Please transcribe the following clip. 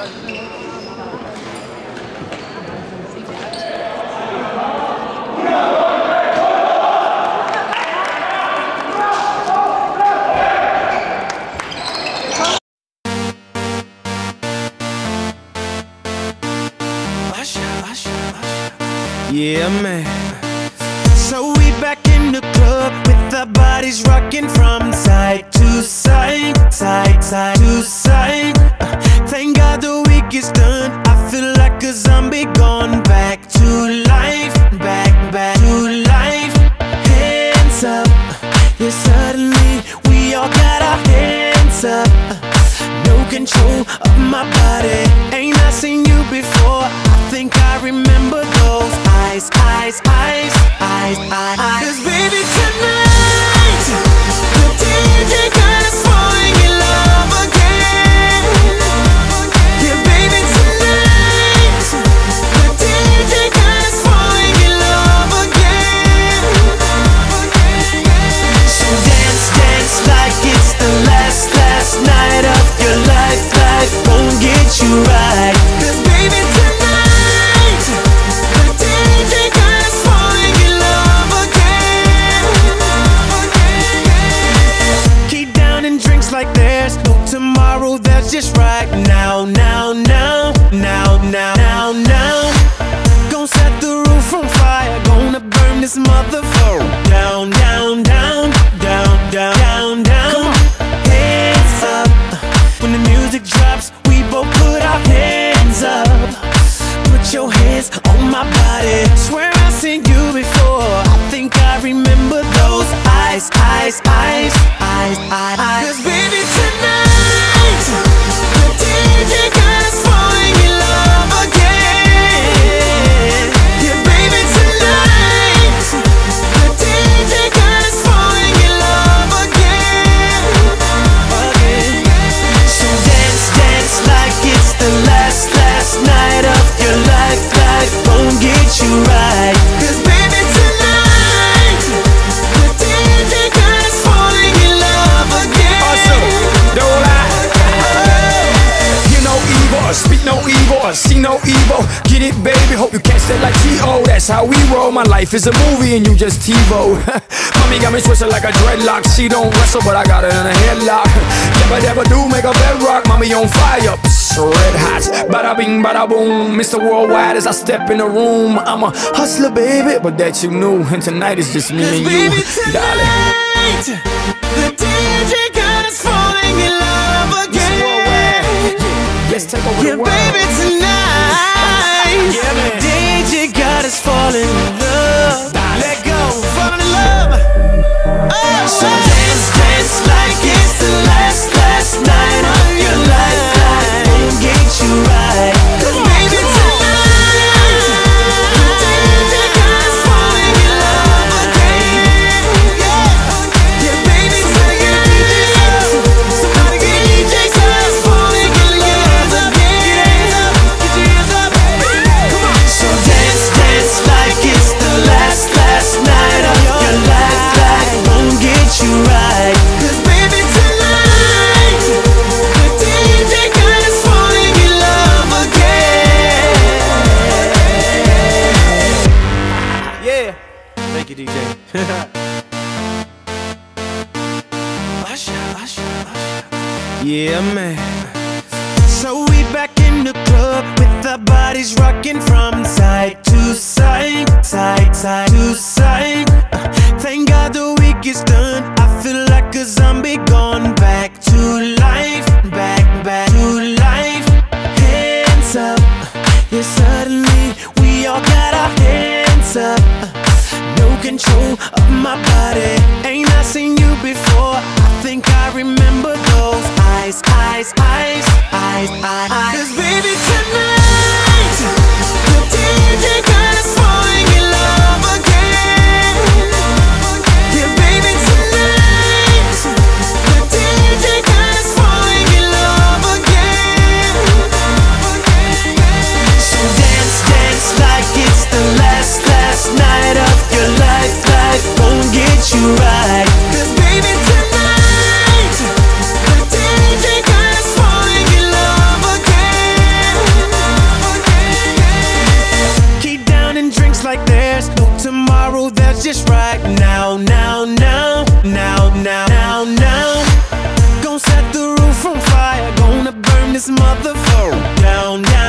Yeah, man. So we back in the club with our bodies rocking from side to side, side, side to side. Is done. I feel like a zombie gone back to life, back, back to life. Hands up, yeah, suddenly we all got our hands up. No control of my body. Ain't I seen you before? I think I remember those eyes, eyes, eyes, eyes, eyes. eyes. You right. baby tonight, the falling in love again. Keep down drinks like no tomorrow. That's just right now, now, now, now, now, now, now. Gonna set the roof on fire. Gonna burn this motherfucker get you right. See no evil. Get it, baby. Hope you catch that like T.O. That's how we roll. My life is a movie and you just TiVo. Mommy got me twisted like a dreadlock. She don't wrestle, but I got her in a headlock. Never, never do make a bedrock. Mommy on fire. Psst, red hot. Bada bing, bada boom. Mr. Worldwide as I step in the room. I'm a hustler, baby, but that you knew. And tonight is just me and you, darling. Thank you, DJ. Yeah, man. So we back in the club with our bodies rocking from side to side, side, side to side. Control of my body. Ain't I seen you before? I think I remember those eyes, eyes, eyes, eyes, eyes. Cause baby tonight, there's no tomorrow, there's just right now, now, now, now, now, now, now. Gonna set the roof on fire, gonna burn this motherfucker down, down.